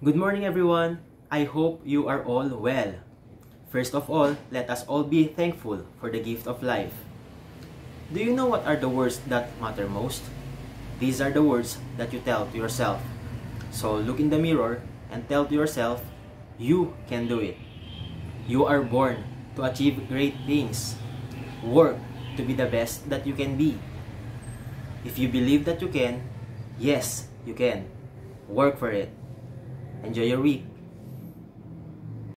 Good morning, everyone. I hope you are all well. First of all, let us all be thankful for the gift of life. Do you know what are the words that matter most? These are the words that you tell to yourself. So look in the mirror and tell to yourself, you can do it. You are born to achieve great things. Work to be the best that you can be. If you believe that you can, yes, you can. Work for it. Enjoy your week.